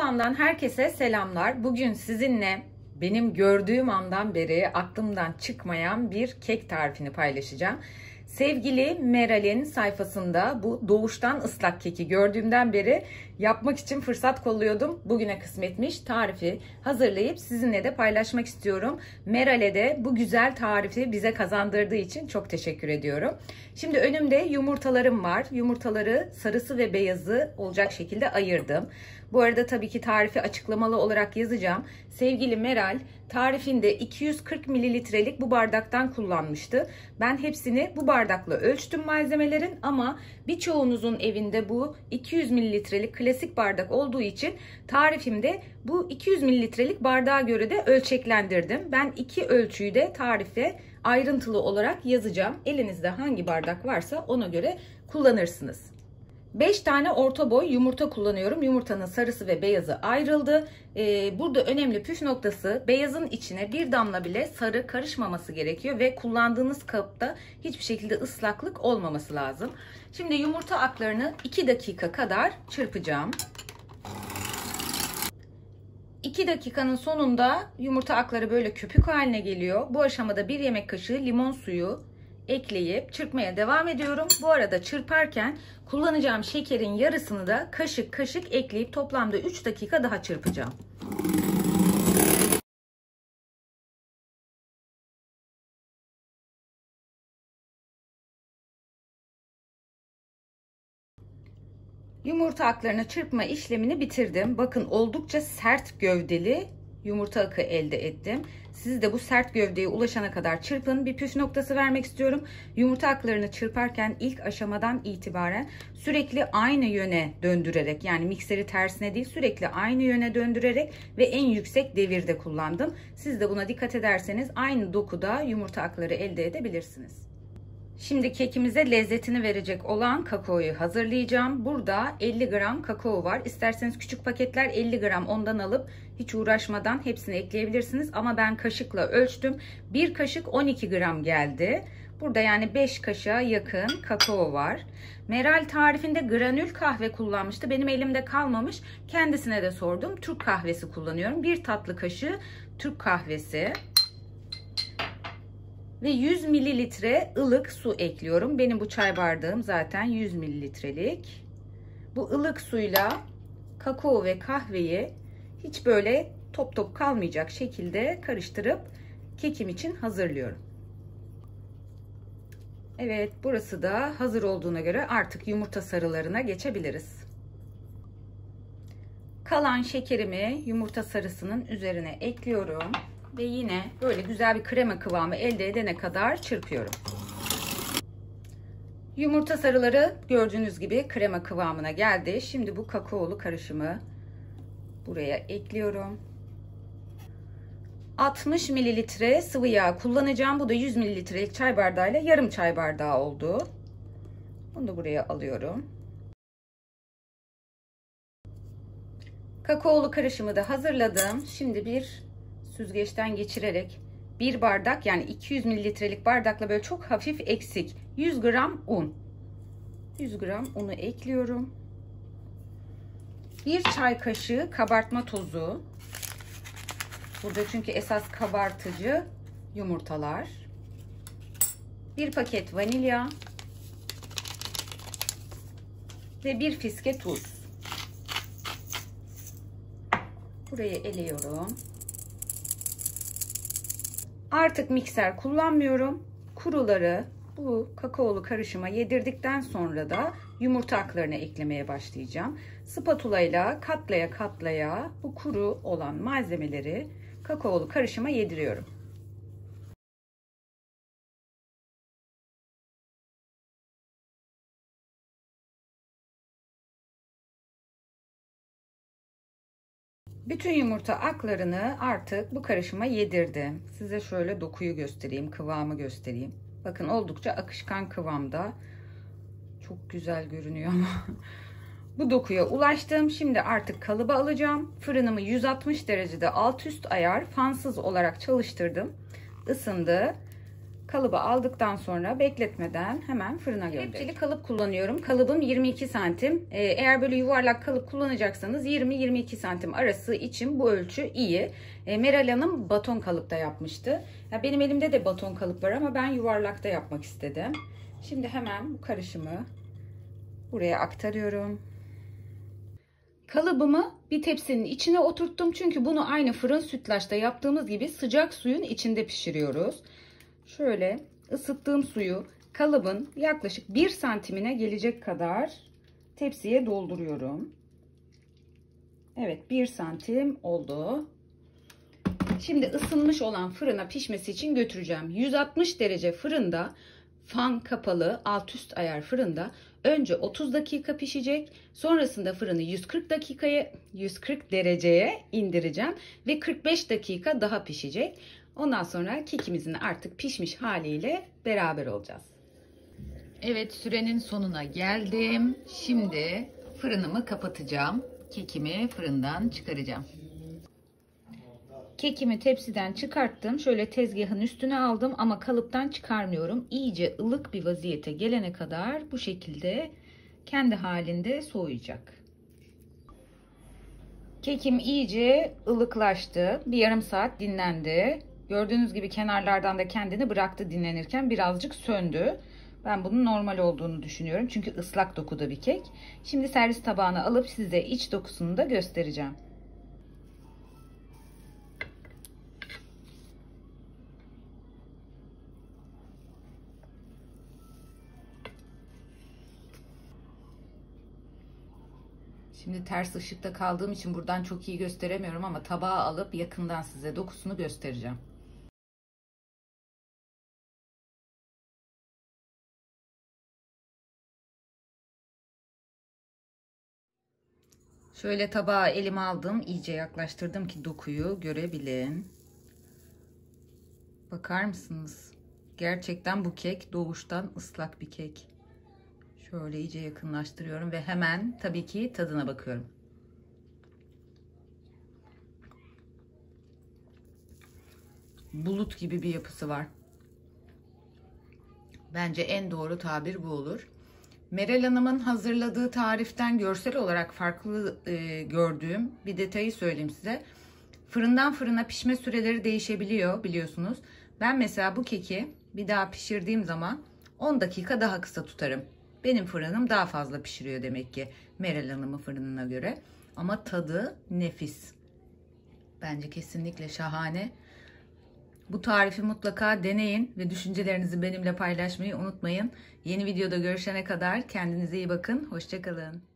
Mutfağımdan herkese selamlar. Bugün sizinle benim gördüğüm andan beri aklımdan çıkmayan bir kek tarifini paylaşacağım. Sevgili Meral'in sayfasında bu doğuştan ıslak keki gördüğümden beri yapmak için fırsat kolluyordum. Bugüne kısmetmiş tarifi hazırlayıp sizinle de paylaşmak istiyorum. Meral'e de bu güzel tarifi bize kazandırdığı için çok teşekkür ediyorum. Şimdi önümde yumurtalarım var. Yumurtaları sarısı ve beyazı olacak şekilde ayırdım. Bu arada tabii ki tarifi açıklamalı olarak yazacağım. Sevgili Meral tarifinde 240 mililitrelik bu bardaktan kullanmıştı. Ben hepsini bu bardakla ölçtüm malzemelerin ama birçoğunuzun evinde bu 200 mililitrelik klasik bardak olduğu için tarifimde bu 200 mililitrelik bardağa göre de ölçeklendirdim. Ben iki ölçüyü de tarife ayrıntılı olarak yazacağım. Elinizde hangi bardak varsa ona göre kullanırsınız. 5 tane orta boy yumurta kullanıyorum. Yumurtanın sarısı ve beyazı ayrıldı. Ee, burada önemli püf noktası beyazın içine bir damla bile sarı karışmaması gerekiyor ve kullandığınız kapta hiçbir şekilde ıslaklık olmaması lazım. Şimdi yumurta aklarını 2 dakika kadar çırpacağım. 2 dakikanın sonunda yumurta akları böyle köpük haline geliyor. Bu aşamada 1 yemek kaşığı limon suyu ekleyip çırpmaya devam ediyorum. Bu arada çırparken kullanacağım şekerin yarısını da kaşık kaşık ekleyip toplamda 3 dakika daha çırpacağım. Yumurta aklarını çırpma işlemini bitirdim. Bakın oldukça sert gövdeli yumurta akı elde ettim. Siz de bu sert gövdeye ulaşana kadar çırpın. Bir püf noktası vermek istiyorum. Yumurta aklarını çırparken ilk aşamadan itibaren sürekli aynı yöne döndürerek yani mikseri tersine değil sürekli aynı yöne döndürerek ve en yüksek devirde kullandım. Siz de buna dikkat ederseniz aynı dokuda yumurta akları elde edebilirsiniz. Şimdi kekimize lezzetini verecek olan kakaoyu hazırlayacağım. Burada 50 gram kakao var. İsterseniz küçük paketler 50 gram ondan alıp hiç uğraşmadan hepsini ekleyebilirsiniz. Ama ben kaşıkla ölçtüm. Bir kaşık 12 gram geldi. Burada yani 5 kaşığa yakın kakao var. Meral tarifinde granül kahve kullanmıştı. Benim elimde kalmamış. Kendisine de sordum. Türk kahvesi kullanıyorum. Bir tatlı kaşığı Türk kahvesi ve 100 mililitre ılık su ekliyorum. Benim bu çay bardağım zaten 100 mililitrelik. Bu ılık suyla kakao ve kahveyi hiç böyle top top kalmayacak şekilde karıştırıp kekim için hazırlıyorum. Evet burası da hazır olduğuna göre artık yumurta sarılarına geçebiliriz. Kalan şekerimi yumurta sarısının üzerine ekliyorum ve yine böyle güzel bir krema kıvamı elde edene kadar çırpıyorum. Yumurta sarıları gördüğünüz gibi krema kıvamına geldi. Şimdi bu kakaolu karışımı buraya ekliyorum. 60 mililitre sıvı yağ kullanacağım. Bu da 100 mililitrelik çay bardağıyla yarım çay bardağı oldu. Bunu da buraya alıyorum. Kakaolu karışımı da hazırladım. Şimdi bir süzgeçten geçirerek bir bardak yani 200 mililitrelik bardakla böyle çok hafif eksik 100 gram un 100 gram unu ekliyorum bir çay kaşığı kabartma tozu. Burada çünkü esas kabartıcı yumurtalar. Bir paket vanilya. Ve bir fiske tuz. Burayı eliyorum. Artık mikser kullanmıyorum. Kuruları bu kakaolu karışıma yedirdikten sonra da yumurta aklarını eklemeye başlayacağım. Spatula ile katlaya katlaya bu kuru olan malzemeleri kakaolu karışıma yediriyorum. Bütün yumurta aklarını artık bu karışıma yedirdim. Size şöyle dokuyu göstereyim, kıvamı göstereyim. Bakın oldukça akışkan kıvamda. Çok güzel görünüyor ama. bu dokuya ulaştım. Şimdi artık kalıba alacağım. Fırınımı 160 derecede alt üst ayar fansız olarak çalıştırdım. Isındı. Kalıba aldıktan sonra bekletmeden hemen fırına göndereceğim. Kepçeli kalıp kullanıyorum. Kalıbım 22 santim. Ee, eğer böyle yuvarlak kalıp kullanacaksanız 20-22 santim arası için bu ölçü iyi. Ee, Meral Hanım baton kalıpta yapmıştı. Ya benim elimde de baton kalıp var ama ben yuvarlakta yapmak istedim. Şimdi hemen bu karışımı buraya aktarıyorum. Kalıbımı bir tepsinin içine oturttum. Çünkü bunu aynı fırın sütlaçta yaptığımız gibi sıcak suyun içinde pişiriyoruz. Şöyle ısıttığım suyu kalıbın yaklaşık 1 santimine gelecek kadar tepsiye dolduruyorum. Evet 1 santim oldu. Şimdi ısınmış olan fırına pişmesi için götüreceğim. 160 derece fırında fan kapalı alt üst ayar fırında önce 30 dakika pişecek. Sonrasında fırını 140 dakikaya 140 dereceye indireceğim ve 45 dakika daha pişecek. Ondan sonra kekimizin artık pişmiş haliyle beraber olacağız. Evet sürenin sonuna geldim. Şimdi fırınımı kapatacağım. Kekimi fırından çıkaracağım. Kekimi tepsiden çıkarttım. Şöyle tezgahın üstüne aldım ama kalıptan çıkarmıyorum. İyice ılık bir vaziyete gelene kadar bu şekilde kendi halinde soğuyacak. Kekim iyice ılıklaştı. Bir yarım saat dinlendi. Gördüğünüz gibi kenarlardan da kendini bıraktı dinlenirken birazcık söndü. Ben bunun normal olduğunu düşünüyorum. Çünkü ıslak dokuda bir kek. Şimdi servis tabağına alıp size iç dokusunu da göstereceğim. Şimdi ters ışıkta kaldığım için buradan çok iyi gösteremiyorum ama tabağa alıp yakından size dokusunu göstereceğim. Şöyle tabağa elime aldım. iyice yaklaştırdım ki dokuyu görebilin. Bakar mısınız? Gerçekten bu kek doğuştan ıslak bir kek. Şöyle iyice yakınlaştırıyorum ve hemen tabii ki tadına bakıyorum. Bulut gibi bir yapısı var. Bence en doğru tabir bu olur. Meral Hanım'ın hazırladığı tariften görsel olarak farklı e, gördüğüm bir detayı söyleyeyim size. Fırından fırına pişme süreleri değişebiliyor biliyorsunuz. Ben mesela bu keki bir daha pişirdiğim zaman 10 dakika daha kısa tutarım. Benim fırınım daha fazla pişiriyor demek ki Meral Hanım'ın fırınına göre. Ama tadı nefis. Bence kesinlikle şahane. Bu tarifi mutlaka deneyin ve düşüncelerinizi benimle paylaşmayı unutmayın. Yeni videoda görüşene kadar kendinize iyi bakın. Hoşçakalın.